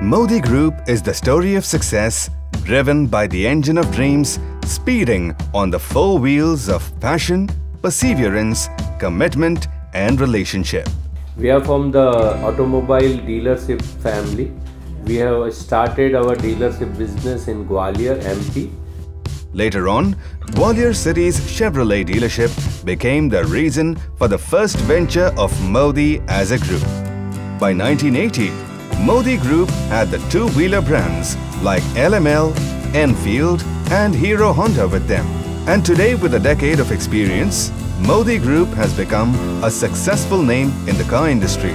Modi Group is the story of success driven by the engine of dreams speeding on the four wheels of passion, perseverance, commitment and relationship. We are from the automobile dealership family. We have started our dealership business in Gwalior, MP. Later on, Gwalior City's Chevrolet dealership became the reason for the first venture of Modi as a group. By 1980, Modi Group had the two-wheeler brands like LML, Enfield and Hero Honda with them. And today with a decade of experience, Modi Group has become a successful name in the car industry.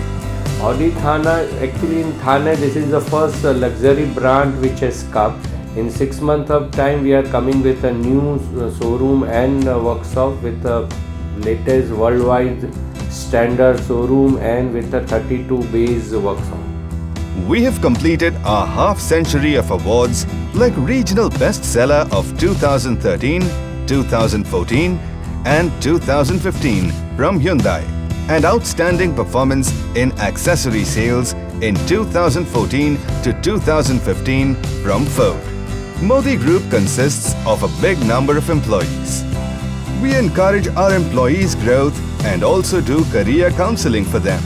Audi Thane, actually in Thane, this is the first luxury brand which has come. In six months of time, we are coming with a new uh, showroom and workshop with the latest worldwide standard showroom and with a 32 bays workshop. We have completed our half century of awards like Regional Bestseller of 2013, 2014 and 2015 from Hyundai and Outstanding Performance in Accessory Sales in 2014 to 2015 from Ford. Modi Group consists of a big number of employees. We encourage our employees' growth and also do career counseling for them.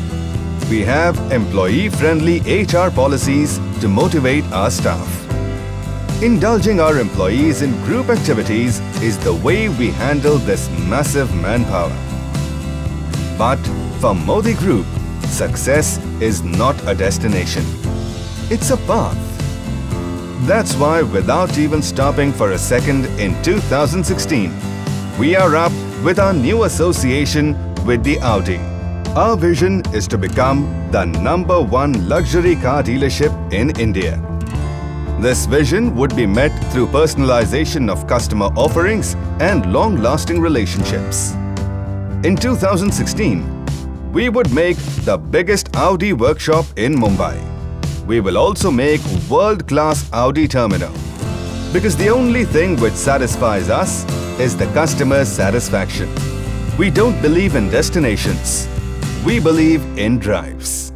We have employee-friendly HR policies to motivate our staff. Indulging our employees in group activities is the way we handle this massive manpower. But for Modi Group, success is not a destination. It's a path. That's why without even stopping for a second in 2016, we are up with our new association with the Audi. Our vision is to become the number one luxury car dealership in India. This vision would be met through personalization of customer offerings and long-lasting relationships. In 2016, we would make the biggest Audi workshop in Mumbai. We will also make world-class Audi terminal. Because the only thing which satisfies us is the customer's satisfaction. We don't believe in destinations. We believe in drives.